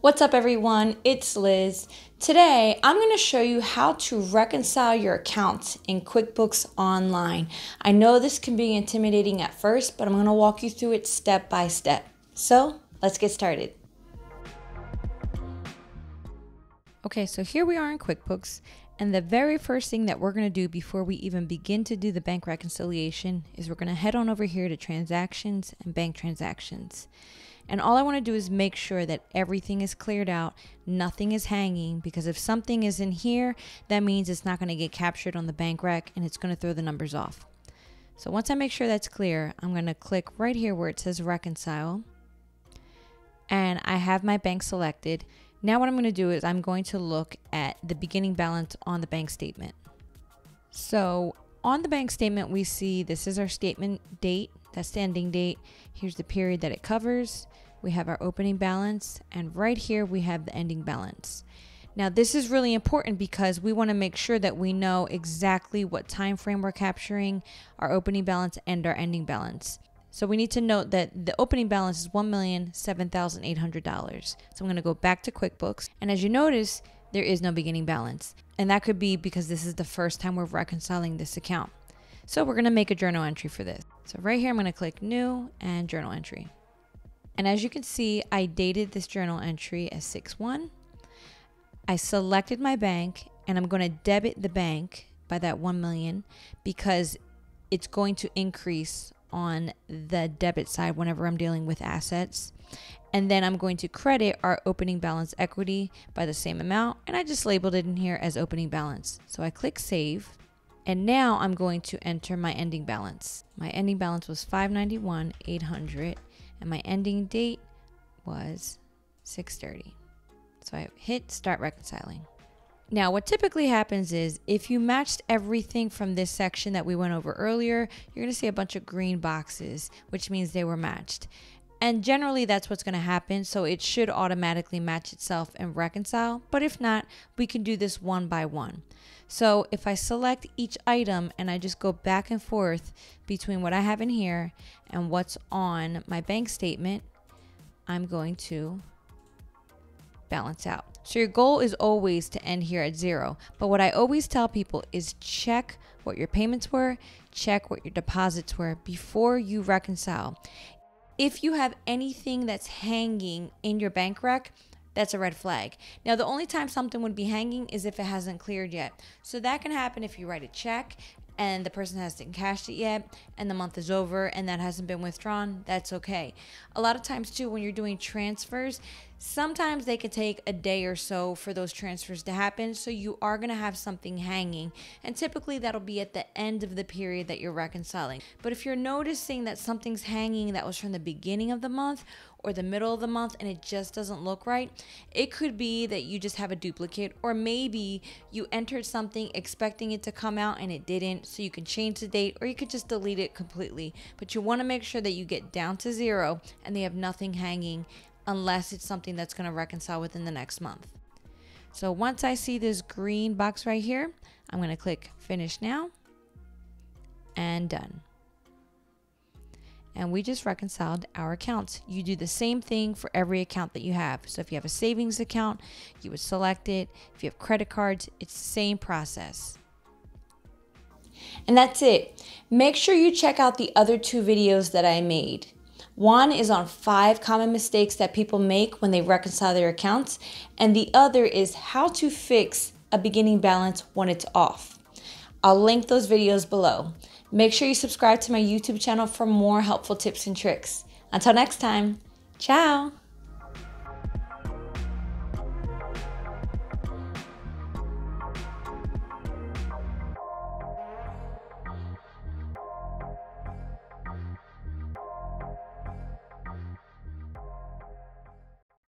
What's up everyone? It's Liz. Today, I'm going to show you how to reconcile your accounts in QuickBooks Online. I know this can be intimidating at first, but I'm going to walk you through it step by step. So, let's get started. Okay, so here we are in QuickBooks, and the very first thing that we're going to do before we even begin to do the bank reconciliation is we're going to head on over here to Transactions and Bank Transactions. And all I want to do is make sure that everything is cleared out, nothing is hanging, because if something is in here, that means it's not going to get captured on the bank rec and it's going to throw the numbers off. So once I make sure that's clear, I'm going to click right here where it says reconcile. And I have my bank selected. Now what I'm going to do is I'm going to look at the beginning balance on the bank statement. So on the bank statement, we see this is our statement date, that's the ending date. Here's the period that it covers we have our opening balance, and right here we have the ending balance. Now this is really important because we want to make sure that we know exactly what time frame we're capturing our opening balance and our ending balance. So we need to note that the opening balance is $1,007,800. So I'm going to go back to QuickBooks. And as you notice, there is no beginning balance. And that could be because this is the first time we're reconciling this account. So we're going to make a journal entry for this. So right here, I'm going to click New and Journal Entry. And as you can see, I dated this journal entry as 6-1. I selected my bank and I'm going to debit the bank by that 1 million because it's going to increase on the debit side whenever I'm dealing with assets. And then I'm going to credit our opening balance equity by the same amount. And I just labeled it in here as opening balance. So I click save. And now I'm going to enter my ending balance. My ending balance was 591, 800 and my ending date was 6:30. So I hit start reconciling. Now, what typically happens is if you matched everything from this section that we went over earlier, you're going to see a bunch of green boxes, which means they were matched. And generally, that's what's going to happen. So it should automatically match itself and reconcile. But if not, we can do this one by one. So if I select each item and I just go back and forth between what I have in here and what's on my bank statement, I'm going to balance out. So your goal is always to end here at zero. But what I always tell people is check what your payments were, check what your deposits were before you reconcile. If you have anything that's hanging in your bank rec, that's a red flag. Now, the only time something would be hanging is if it hasn't cleared yet. So that can happen if you write a check and the person hasn't cashed it yet and the month is over and that hasn't been withdrawn, that's okay. A lot of times, too, when you're doing transfers, sometimes they can take a day or so for those transfers to happen. So you are going to have something hanging. And typically, that'll be at the end of the period that you're reconciling. But if you're noticing that something's hanging that was from the beginning of the month or the middle of the month and it just doesn't look right, it could be that you just have a duplicate, or maybe you entered something expecting it to come out and it didn't, so you can change the date, or you could just delete it completely. But you want to make sure that you get down to zero and they have nothing hanging unless it's something that's going to reconcile within the next month. So once I see this green box right here, I'm going to click finish now and done and we just reconciled our accounts. You do the same thing for every account that you have. So if you have a savings account, you would select it. If you have credit cards, it's the same process. And that's it. Make sure you check out the other two videos that I made. One is on five common mistakes that people make when they reconcile their accounts, and the other is how to fix a beginning balance when it's off. I'll link those videos below. Make sure you subscribe to my YouTube channel for more helpful tips and tricks. Until next time, ciao!